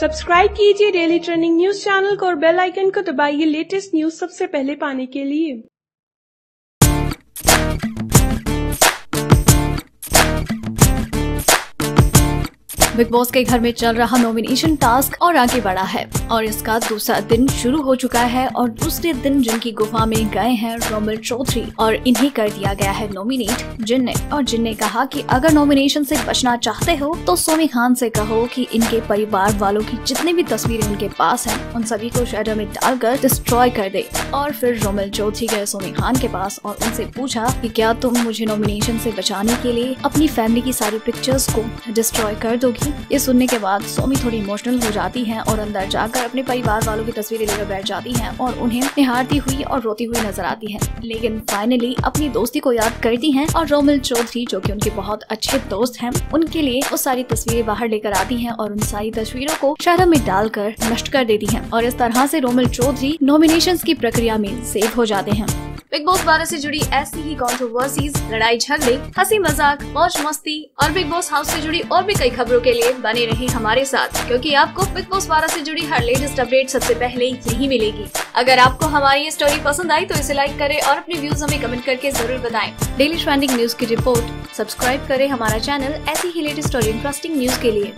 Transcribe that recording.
Subscribe कीजिए daily trending news channel को और बेल आइकन को दबाइए लेटेस्ट न्यूज़ सबसे पहले पाने के लिए। बिग बॉस के घर में चल रहा नॉमिनेशन टास्क और आगे बढ़ा है। और इसका दूसरा दिन शुरू हो चुका है और दूसरे दिन जिनकी गुफा में गए हैं रोमिल चौधरी और इन्हें कर दिया गया है नॉमिनेट जिनने। और जिनने कहा कि अगर नॉमिनेशन से बचना चाहते हो तो सोनी खान से कहो कि इनके परिवार वालों की जितनी भी तस्वीरें उनके पास हैं, उन सभी को शेडर में डालकर डिस्ट्रॉय कर दे। और फिर रोमिल चौधरी गए सोनी खान के पास और उनसे पूछा कि क्या तुम मुझे नॉमिनेशन से बचाने के लिए अपनी फैमिली की सारी पिक्चर्स को डिस्ट्रॉय कर दोगी? ये सुनने के बाद सोमी थोड़ी इमोशनल हो जाती है और अंदर जाकर अपने परिवार वालों की तस्वीरें लेकर बैठ जाती है और उन्हें निहारती हुई और रोती हुई नज़र आती है। लेकिन फाइनली अपनी दोस्ती को याद करती है और रोमिल चौधरी, जो की उनके बहुत अच्छे दोस्त है, उनके लिए वो सारी तस्वीरें बाहर लेकर आती है और उन सारी तस्वीरों को शहर में डालकर नष्ट कर देती है। और इस तरह से रोमिल चौधरी नॉमिनेशन की प्रक्रिया में सेव हो जाते हैं। बिग बॉस बारह से जुड़ी ऐसी ही कॉन्ट्रोवर्सीज लड़ाई झगड़े, हँसी मज़ाक, मौज मस्ती और बिग बॉस हाउस से जुड़ी और भी कई खबरों के लिए बने रहे हमारे साथ, क्योंकि आपको बिग बॉस बारह से जुड़ी हर लेटेस्ट अपडेट सबसे पहले यही मिलेगी। अगर आपको हमारी ये स्टोरी पसंद आई तो इसे लाइक करें और अपने व्यूज़ हमें कमेंट करके ज़रूर बताएँ। डेली ट्रेंडिंग न्यूज़ की रिपोर्ट सब्सक्राइब करें हमारा चैनल ऐसी ही लेटेस्ट और इंटरेस्टिंग न्यूज़ के लिए।